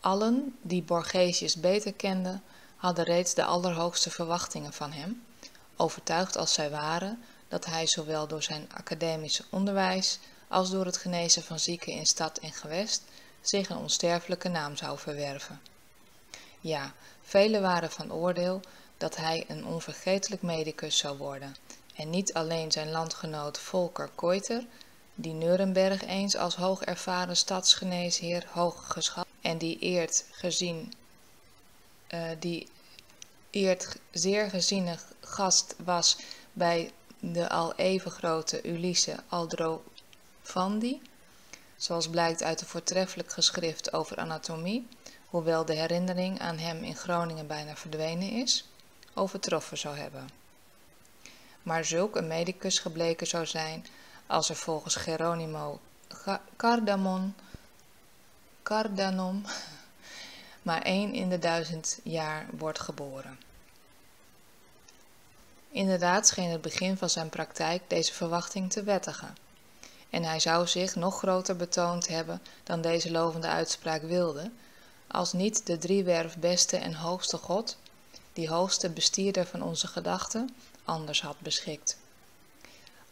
Allen die Borgesius beter kenden, hadden reeds de allerhoogste verwachtingen van hem, overtuigd als zij waren dat hij zowel door zijn academische onderwijs als door het genezen van zieken in stad en gewest zich een onsterfelijke naam zou verwerven. Ja, velen waren van oordeel dat hij een onvergetelijk medicus zou worden, en niet alleen zijn landgenoot Volker Koiter, die Nuremberg eens als hoog ervaren stadsgeneesheer hoog geschat en die eerd gezien, uh, die eerd zeer geziene gast was bij de al even grote Ulisse Aldrovandi, zoals blijkt uit een voortreffelijk geschrift over anatomie, hoewel de herinnering aan hem in Groningen bijna verdwenen is, overtroffen zou hebben. Maar zulk een medicus gebleken zou zijn als er volgens Geronimo Cardamon, Cardanom maar één in de duizend jaar wordt geboren. Inderdaad scheen het begin van zijn praktijk deze verwachting te wettigen. En hij zou zich nog groter betoond hebben dan deze lovende uitspraak wilde, als niet de driewerf beste en hoogste God, die hoogste bestierder van onze gedachten, anders had beschikt.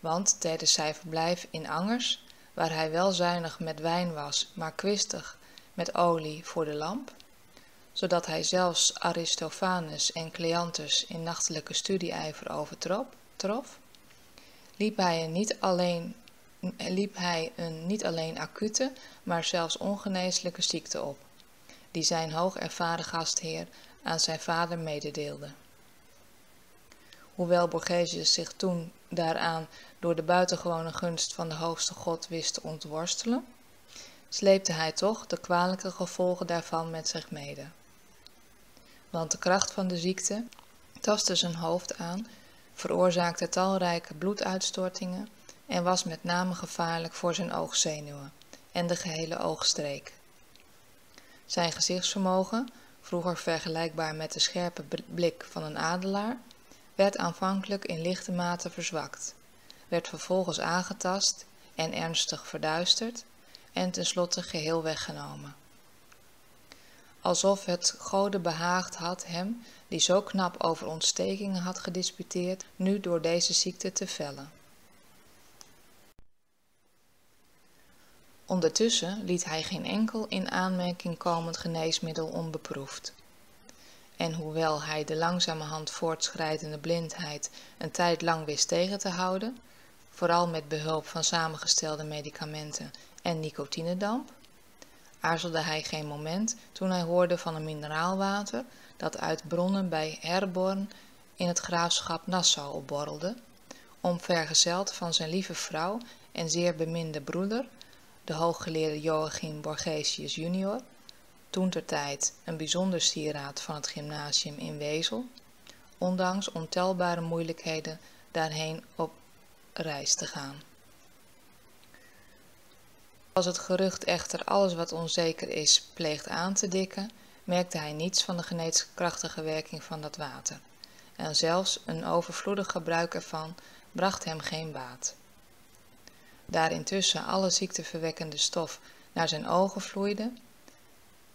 Want tijdens zijn verblijf in Angers, waar hij wel zuinig met wijn was, maar kwistig met olie voor de lamp, zodat hij zelfs Aristophanes en Cleanthus in nachtelijke studieijver overtrof, liep hij, een niet alleen, liep hij een niet alleen acute, maar zelfs ongeneeslijke ziekte op, die zijn hoog ervaren gastheer aan zijn vader mededeelde. Hoewel Borgesius zich toen daaraan door de buitengewone gunst van de hoogste God wist te ontworstelen, sleepte hij toch de kwalijke gevolgen daarvan met zich mede want de kracht van de ziekte tastte zijn hoofd aan, veroorzaakte talrijke bloeduitstortingen en was met name gevaarlijk voor zijn oogzenuwen en de gehele oogstreek. Zijn gezichtsvermogen, vroeger vergelijkbaar met de scherpe blik van een adelaar, werd aanvankelijk in lichte mate verzwakt, werd vervolgens aangetast en ernstig verduisterd en tenslotte geheel weggenomen alsof het gode behaagd had hem, die zo knap over ontstekingen had gedisputeerd, nu door deze ziekte te vellen. Ondertussen liet hij geen enkel in aanmerking komend geneesmiddel onbeproefd. En hoewel hij de langzamerhand voortschrijdende blindheid een tijd lang wist tegen te houden, vooral met behulp van samengestelde medicamenten en nicotinedamp, aarzelde hij geen moment toen hij hoorde van een mineraalwater dat uit bronnen bij Herborn in het graafschap Nassau opborrelde, om vergezeld van zijn lieve vrouw en zeer beminde broeder, de hooggeleerde Joachim Borgesius junior, toen ter tijd een bijzonder sieraad van het gymnasium in Wezel, ondanks ontelbare moeilijkheden daarheen op reis te gaan. Als het gerucht echter alles wat onzeker is pleegt aan te dikken, merkte hij niets van de geneeskrachtige werking van dat water. En zelfs een overvloedig gebruik ervan bracht hem geen baat. Daar intussen alle ziekteverwekkende stof naar zijn ogen vloeide,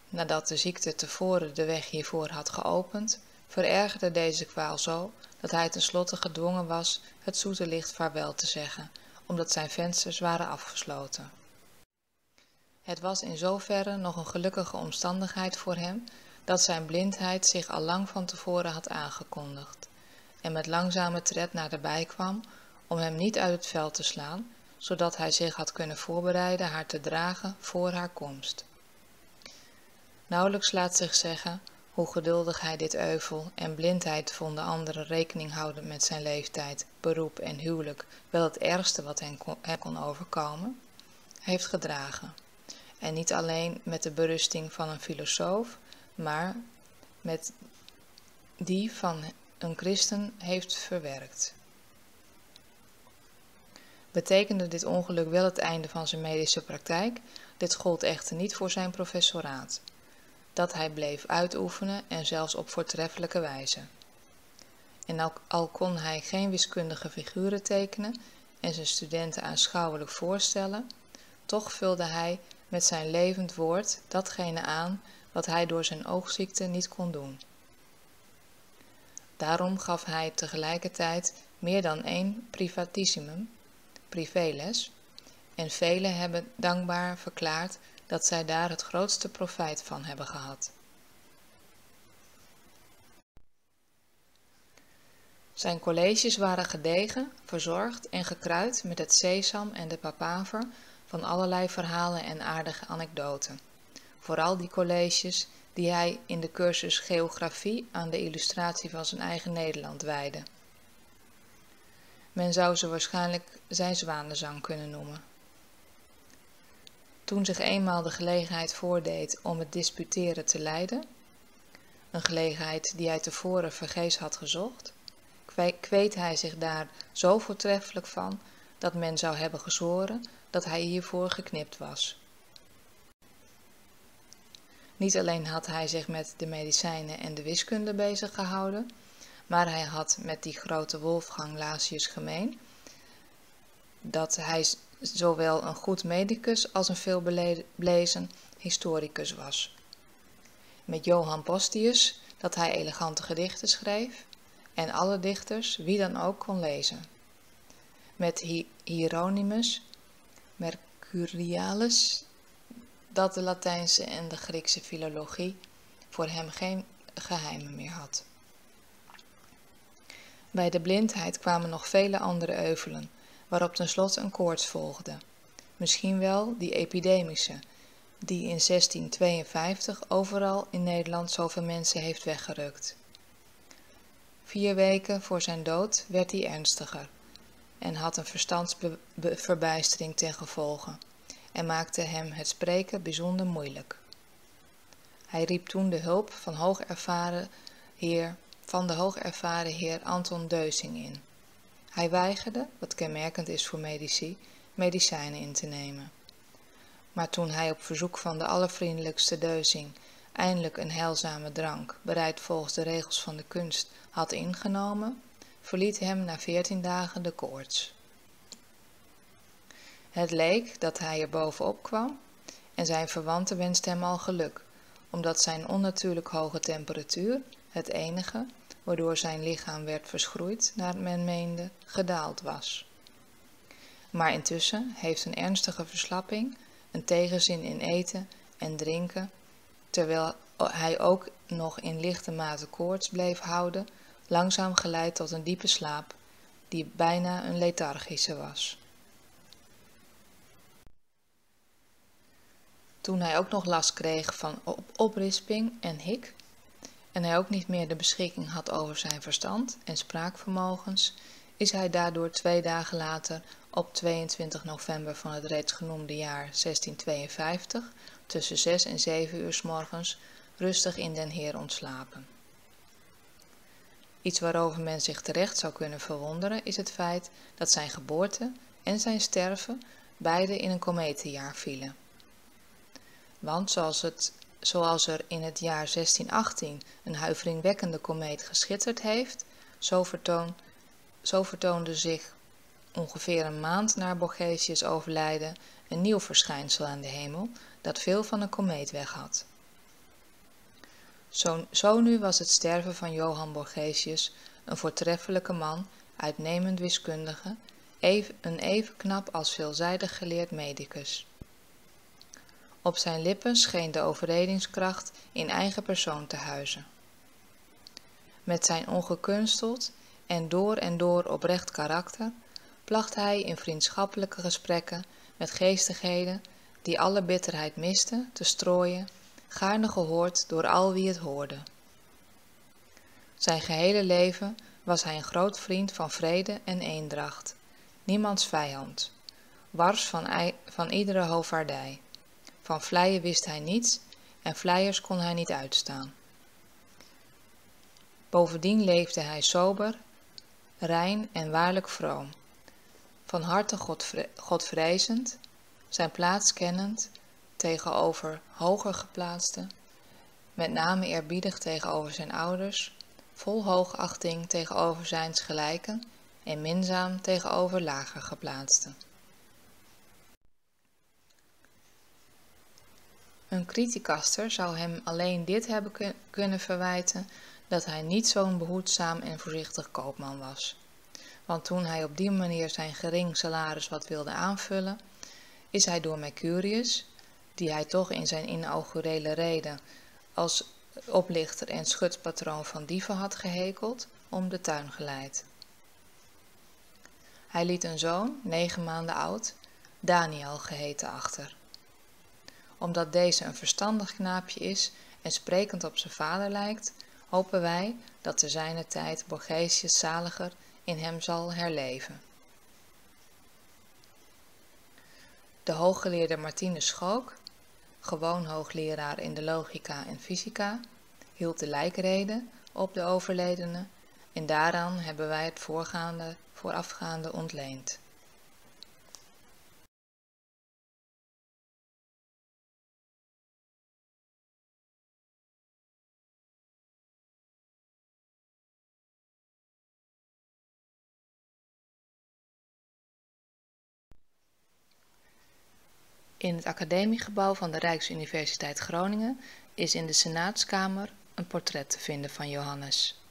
nadat de ziekte tevoren de weg hiervoor had geopend, verergerde deze kwaal zo dat hij tenslotte gedwongen was het zoete licht vaarwel te zeggen, omdat zijn vensters waren afgesloten. Het was in zoverre nog een gelukkige omstandigheid voor hem dat zijn blindheid zich al lang van tevoren had aangekondigd en met langzame tred naderbij kwam om hem niet uit het veld te slaan, zodat hij zich had kunnen voorbereiden haar te dragen voor haar komst. Nauwelijks laat zich zeggen hoe geduldig hij dit euvel en blindheid vonden anderen rekening houden met zijn leeftijd, beroep en huwelijk wel het ergste wat hem kon overkomen, heeft gedragen en niet alleen met de berusting van een filosoof, maar met die van een christen heeft verwerkt. Betekende dit ongeluk wel het einde van zijn medische praktijk? Dit gold echter niet voor zijn professoraat, dat hij bleef uitoefenen en zelfs op voortreffelijke wijze. En al, kon hij geen wiskundige figuren tekenen en zijn studenten aanschouwelijk voorstellen, toch vulde hij met zijn levend woord datgene aan wat hij door zijn oogziekte niet kon doen. Daarom gaf hij tegelijkertijd meer dan één privatissimum, privéles, en velen hebben dankbaar verklaard dat zij daar het grootste profijt van hebben gehad. Zijn colleges waren gedegen, verzorgd en gekruid met het sesam en de papaver van allerlei verhalen en aardige anekdoten. Vooral die colleges die hij in de cursus Geografie aan de illustratie van zijn eigen Nederland wijde. Men zou ze waarschijnlijk zijn zwanenzang kunnen noemen. Toen zich eenmaal de gelegenheid voordeed om het disputeren te leiden, een gelegenheid die hij tevoren vergeefs had gezocht, kweet hij zich daar zo voortreffelijk van dat men zou hebben gezworen dat hij hiervoor geknipt was. Niet alleen had hij zich met de medicijnen en de wiskunde bezig gehouden, maar hij had met die grote Wolfgang Lasius gemeen dat hij zowel een goed medicus als een veelbelezen historicus was. Met Johann Postius dat hij elegante gedichten schreef en alle dichters, wie dan ook, kon lezen. Met Hieronymus Mercurialis dat de Latijnse en de Griekse filologie voor hem geen geheimen meer had. Bij de blindheid kwamen nog vele andere euvelen, waarop tenslotte een koorts volgde. Misschien wel die epidemische, die in 1652 overal in Nederland zoveel mensen heeft weggerukt. Vier weken voor zijn dood werd hij ernstiger en had een verstandsverbijstering ten gevolge en maakte hem het spreken bijzonder moeilijk. Hij riep toen de hulp van, hoogervaren heer, van de hoogervaren heer Anton Deusing in. Hij weigerde, wat kenmerkend is voor medici, medicijnen in te nemen. Maar toen hij op verzoek van de allervriendelijkste Deusing eindelijk een heilzame drank, bereid volgens de regels van de kunst, had ingenomen, verliet hem na veertien dagen de koorts. Het leek dat hij er bovenop kwam en zijn verwanten wensten hem al geluk, omdat zijn onnatuurlijk hoge temperatuur, het enige waardoor zijn lichaam werd verschroeid, naar men meende, gedaald was. Maar intussen heeft een ernstige verslapping, een tegenzin in eten en drinken, terwijl hij ook nog in lichte mate koorts bleef houden, langzaam geleid tot een diepe slaap, die bijna een lethargische was. Toen hij ook nog last kreeg van oprisping en hik, en hij ook niet meer de beschikking had over zijn verstand en spraakvermogens, is hij daardoor twee dagen later op 22 november van het reeds genoemde jaar 1652 tussen 6 en 7 uur s morgens rustig in den Heer ontslapen. Iets waarover men zich terecht zou kunnen verwonderen is het feit dat zijn geboorte en zijn sterven beide in een kometenjaar vielen. Want zoals, het, zoals er in het jaar 1618 een huiveringwekkende komeet geschitterd heeft, zo, zo vertoonde zich ongeveer een maand na Borgesius overlijden een nieuw verschijnsel aan de hemel dat veel van een komeet weg had. Zo, zo nu was het sterven van Johan Borgesius een voortreffelijke man, uitnemend wiskundige, even, een even knap als veelzijdig geleerd medicus. Op zijn lippen scheen de overredingskracht in eigen persoon te huizen. Met zijn ongekunsteld en door en door oprecht karakter placht hij in vriendschappelijke gesprekken met geestigheden die alle bitterheid misten te strooien gaarne gehoord door al wie het hoorde. Zijn gehele leven was hij een groot vriend van vrede en eendracht, niemands vijand, wars van, van iedere hovaardij. Van vleien wist hij niets en vleiers kon hij niet uitstaan. Bovendien leefde hij sober, rein en waarlijk vroom, van harte godvrezend, zijn plaats kennend tegenover hoger geplaatsten, met name eerbiedig tegenover zijn ouders, vol hoogachting tegenover zijns gelijken en minzaam tegenover lager geplaatsten. Een criticaster zou hem alleen dit hebben kunnen verwijten dat hij niet zo'n behoedzaam en voorzichtig koopman was. Want toen hij op die manier zijn gering salaris wat wilde aanvullen, is hij door Mercurius, die hij toch in zijn inaugurele reden als oplichter en schutspatroon van dieven had gehekeld, om de tuin geleid. Hij liet een zoon, negen maanden oud, Daniel geheten achter. Omdat deze een verstandig knaapje is en sprekend op zijn vader lijkt, hopen wij dat te zijner tijd Borgesius zaliger in hem zal herleven. De hooggeleerde Martinus Schook, gewoon hoogleraar in de logica en fysica, hield de lijkrede op de overledene en daaraan hebben wij het voorgaande, voorafgaande ontleend. In het academiegebouw van de Rijksuniversiteit Groningen is in de Senaatskamer een portret te vinden van Johannes.